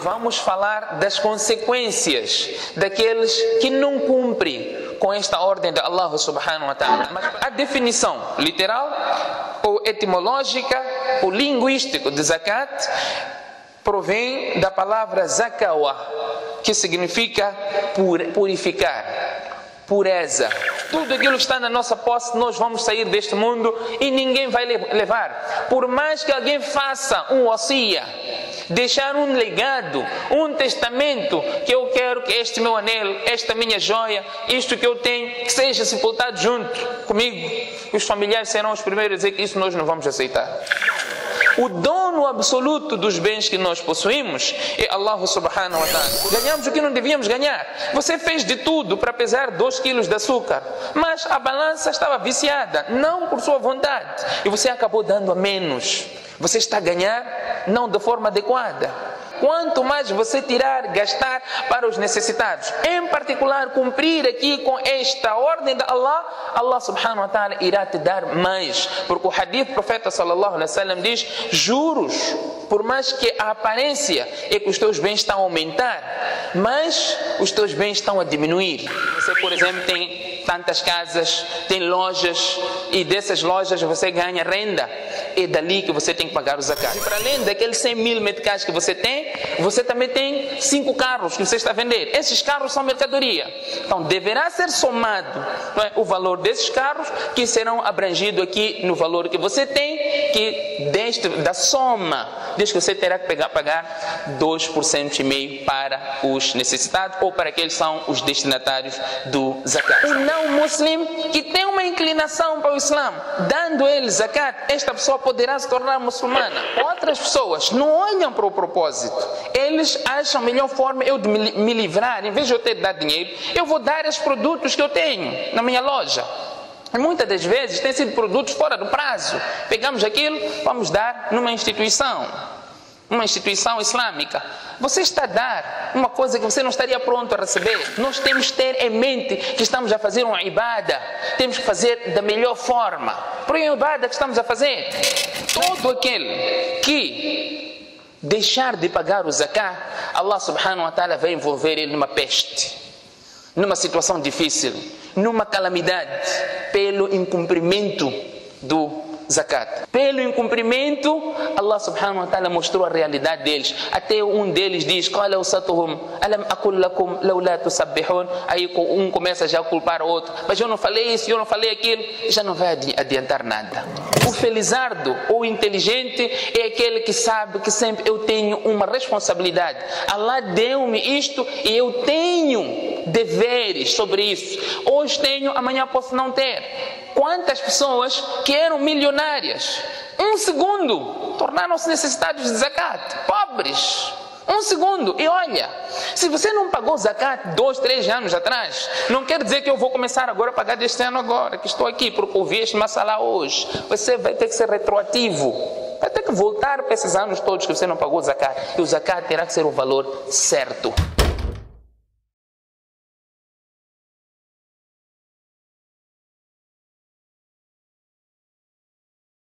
vamos falar das consequências daqueles que não cumprem com esta ordem de Allah subhanahu wa ta'ala. Mas a definição literal ou etimológica ou linguística de zakat provém da palavra zakawa, que significa purificar, pureza. Tudo aquilo que está na nossa posse, nós vamos sair deste mundo e ninguém vai levar. Por mais que alguém faça um ossia, deixar um legado, um testamento, que eu quero que este meu anel, esta minha joia, isto que eu tenho, que seja sepultado junto comigo. Os familiares serão os primeiros a dizer que isso nós não vamos aceitar. O dono absoluto dos bens que nós possuímos é Allah subhanahu wa ta'ala. Ganhamos o que não devíamos ganhar. Você fez de tudo para pesar 2 quilos de açúcar, mas a balança estava viciada, não por sua vontade, e você acabou dando a menos. Você está a ganhar não de forma adequada. Quanto mais você tirar, gastar para os necessitados, em particular cumprir aqui com esta ordem de Allah, Allah subhanahu wa ta'ala irá te dar mais. Porque o hadith do profeta sallallahu alaihi wasallam diz: juros, por mais que a aparência é que os teus bens estão a aumentar, mas os teus bens estão a diminuir. Você, por exemplo, tem tantas casas, tem lojas e dessas lojas você ganha renda. É dali que você tem que pagar o zakat. E para além daqueles 100 mil meticais que você tem, você também tem cinco carros que você está a vender. Esses carros são mercadoria. Então deverá ser somado é, o valor desses carros que serão abrangidos aqui no valor que você tem, que deste, da soma, diz que você terá que pegar, pagar 2% e meio para os necessitados ou para aqueles que são os destinatários do zakat. O não muslim que tem uma inclinação para o Islã, dando ele zakat, esta pessoa poderá se tornar muçulmana. Outras pessoas não olham para o propósito. Eles acham a melhor forma eu de me livrar, em vez de eu ter de dar dinheiro, eu vou dar os produtos que eu tenho na minha loja. Muitas das vezes têm sido produtos fora do prazo. Pegamos aquilo, vamos dar numa instituição, uma instituição islâmica. Você está a dar uma coisa que você não estaria pronto a receber. Nós temos que ter em mente que estamos a fazer uma ibada. Temos que fazer da melhor forma. Por uma ibada que estamos a fazer. Todo aquele que deixar de pagar o zakat, Allah subhanahu wa ta'ala vai envolver ele numa peste, numa situação difícil, numa calamidade, pelo incumprimento do zakat. Pelo incumprimento, Allah subhanahu wa ta'ala mostrou a realidade deles. Até um deles diz: Qala usatuhum, alam akul lakum laula. Aí um começa já a culpar o outro. Mas eu não falei isso, eu não falei aquilo. Já não vai adiantar nada. O felizardo ou inteligente é aquele que sabe que sempre eu tenho uma responsabilidade. Allah deu-me isto e eu tenho deveres sobre isso. Hoje tenho, amanhã posso não ter. Quantas pessoas que eram milionárias, um segundo, tornaram-se necessitados de zakat, pobres. Um segundo, e olha, se você não pagou zakat dois, três anos atrás, não quer dizer que eu vou começar agora a pagar deste ano agora, que estou aqui, porque ouvi este massalá hoje. Você vai ter que ser retroativo. Vai ter que voltar para esses anos todos que você não pagou zakat. E o zakat terá que ser o valor certo.